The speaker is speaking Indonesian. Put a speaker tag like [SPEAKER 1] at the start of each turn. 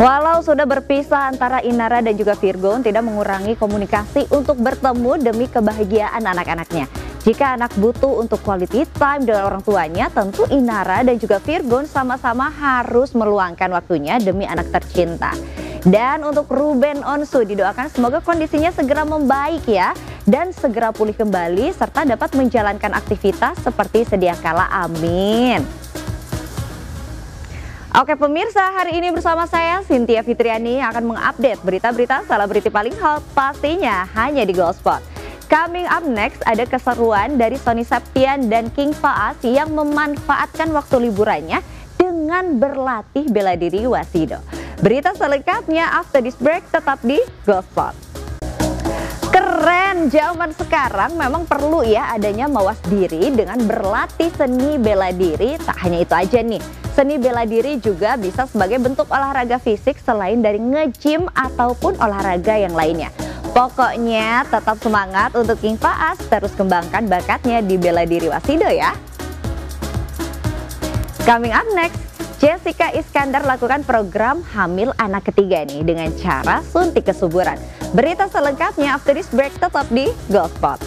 [SPEAKER 1] Walau sudah berpisah antara Inara dan juga Virgon tidak mengurangi komunikasi untuk bertemu demi kebahagiaan anak-anaknya. Jika anak butuh untuk quality time dengan orang tuanya, tentu Inara dan juga Virgon sama-sama harus meluangkan waktunya demi anak tercinta. Dan untuk Ruben Onsu didoakan semoga kondisinya segera membaik ya dan segera pulih kembali serta dapat menjalankan aktivitas seperti sedia kala. Amin. Oke pemirsa, hari ini bersama saya Cynthia Fitriani akan mengupdate berita-berita selebriti paling hot pastinya hanya di Gospot. Coming up next ada keseruan dari Sony Septian dan King Faas yang memanfaatkan waktu liburannya dengan berlatih bela diri wasido. Berita selengkapnya after this break tetap di Gospot. Zaman sekarang memang perlu ya adanya mawas diri dengan berlatih seni bela diri. Tak hanya itu aja nih, Seni bela diri juga bisa sebagai bentuk olahraga fisik selain dari nge-gym ataupun olahraga yang lainnya. Pokoknya tetap semangat untuk King Faas terus kembangkan bakatnya di bela diri Wasido ya. Coming up next, Jessica Iskandar lakukan program hamil anak ketiga nih dengan cara suntik kesuburan. Berita selengkapnya after this break tetap di Gospot.